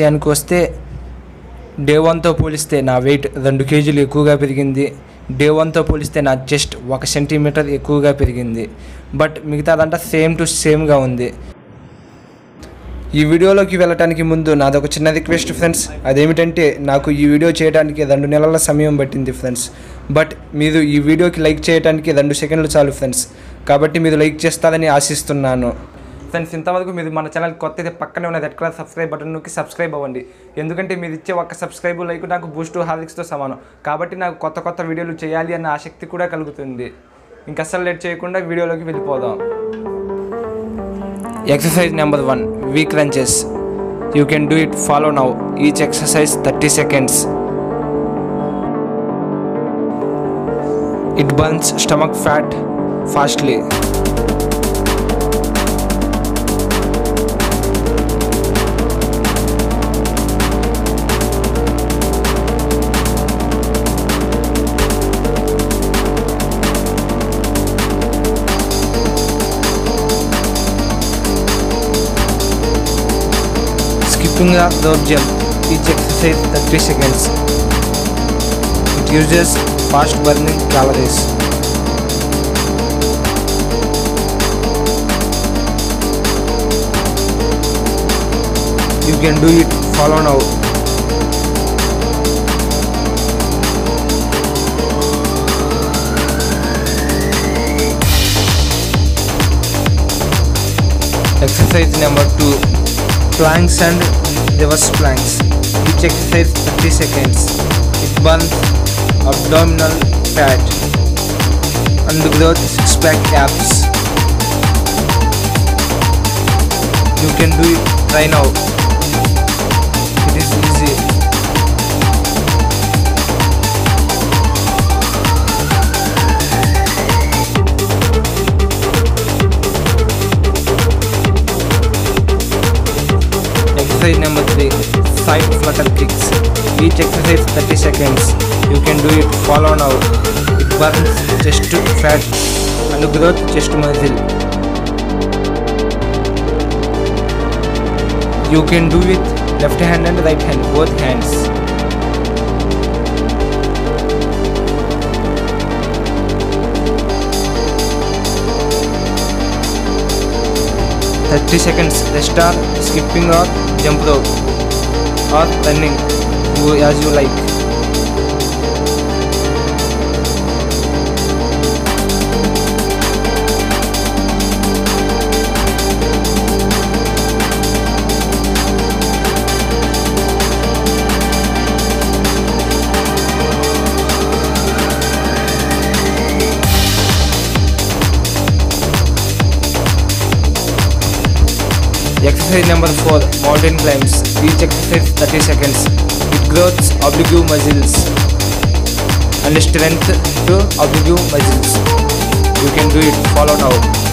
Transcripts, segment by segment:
విషయానికి వస్తే డే వన్తో పోలిస్తే నా వెయిట్ రెండు కేజీలు ఎక్కువగా పెరిగింది. డే వన్తో పోలిస్తే నా చెస్ట్ ఒక సెంటీమీటర్ ఎక్కువగా పెరిగింది. బట్ మిగతాదంతా సేమ్ టు సేమ్గా ఉంది. ఈ వీడియోలోకి వెళ్ళటానికి ముందు నాది ఒక చిన్న రిక్వెస్ట్ ఫ్రెండ్స్ అదేమిటంటే నాకు ఈ వీడియో చేయడానికి రెండు నెలల సమయం పట్టింది ఫ్రెండ్స్ బట్ మీరు ఈ వీడియోకి లైక్ చేయడానికి రెండు సెకండ్లు చాలు ఫ్రెండ్స్ కాబట్టి మీరు లైక్ చేస్తారని ఆశిస్తున్నాను. ఫ్రెండ్స్ ఇంతవరకు మీరు మన ఛానల్ కొత్త అయితే పక్కనే ఉన్న రెడ్ కలర్ సబ్స్క్రైబ్ బటన్ నొక్కి సబ్స్క్రైబ్ అవ్వండి. ఎందుకంటే మీరు ఇచ్చే ఒక్క సబ్స్క్రైబ్ లైక్ నాకు బూస్ట్ హార్లిక్స్తో సమానం. కాబట్టి నాకు కొత్త కొత్త వీడియోలు చేయాలి అన్న ఆసక్తి కూడా కలుగుతుంది. ఇంకా అస్సలు లేట్ చేయకుండా వీడియోలోకి వెళ్ళిపోదాం. Exercise number one week lunges you can do it follow now each exercise thirty seconds it burns stomach fat fastly skipping a rope jump each exercise 30 seconds it uses fast burning calories. You can do it. Follow now. Exercise number 2 planks and reverse planks. Each exercise 30 seconds. It burns abdominal fat and growth six pack abs. You can do it right now. Exercise number 3 Side flutter kicks. Each exercise 30 seconds. You can do it follow now. It burns chest fat and growth chest muscle. You can do it left hand and right hand, both hands. Thirty seconds rest or skipping or jump rope or running as you like. Exercise number 4 Mountain climbs. Each exercise 30 seconds. It grows oblique muscles and strength to oblique muscles. You can do it. Follow now.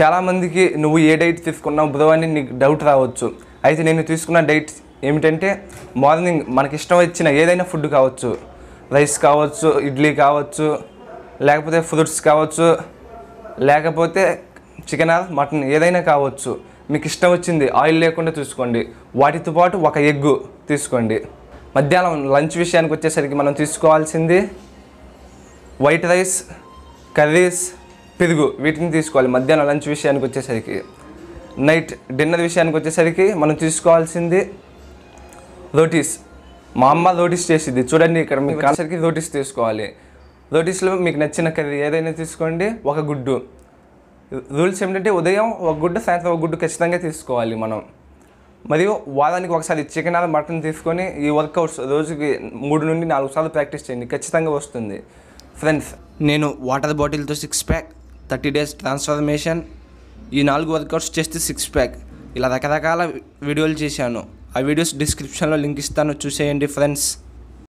చాలామందికి నువ్వు ఏ diet తీసుకున్నావు bro అని నీకు doubt రావచ్చు. అయితే నేను తీసుకున్న diet ఏమిటంటే మార్నింగ్ మనకి ఇష్టం వచ్చిన ఏదైనా ఫుడ్ కావచ్చు. రైస్ కావచ్చు ఇడ్లీ కావచ్చు లేకపోతే ఫ్రూట్స్ కావచ్చు లేకపోతే చికెన్ ఆర్ మటన్ ఏదైనా కావచ్చు. మీకు ఇష్టం వచ్చింది ఆయిల్ లేకుండా చూసుకోండి వాటితో పాటు ఒక ఎగ్గు తీసుకోండి. మధ్యాహ్నం లంచ్ విషయానికి వచ్చేసరికి మనం తీసుకోవాల్సింది వైట్ రైస్ కర్రీస్ పెరుగు వీటిని తీసుకోవాలి. మధ్యాహ్నం లంచ్ విషయానికి వచ్చేసరికి నైట్ డిన్నర్ విషయానికి వచ్చేసరికి మనం తీసుకోవాల్సింది రోటీస్. మా అమ్మ రోటీస్ చేసింది చూడండి ఇక్కడ మీకు కాసరికి రోటీస్ తీసుకోవాలి. రోటీస్లో మీకు నచ్చిన కర్రీ ఏదైనా తీసుకోండి. ఒక గుడ్డు. రూల్స్ ఏమిటంటే ఉదయం ఒక గుడ్డు సాయంత్రం ఒక గుడ్డు ఖచ్చితంగా తీసుకోవాలి మనం. మరియు వారానికి ఒకసారి చికెన్ ఆర్ మటన్ తీసుకొని ఈ వర్కౌట్స్ రోజుకి మూడు నుండి నాలుగు సార్లు ప్రాక్టీస్ చేయండి. ఖచ్చితంగా వస్తుంది. ఫ్రెండ్స్ నేను water బాటిల్తో six pack thirty days transformation. ఈ నాలుగు వర్కౌట్స్ చేస్తే సిక్స్ ప్యాక్. ఇలా రకరకాల వీడియోలు చేశాను. ఆ వీడియోస్ డిస్క్రిప్షన్లో లింక్ ఇస్తాను. చూసేయండి ఫ్రెండ్స్.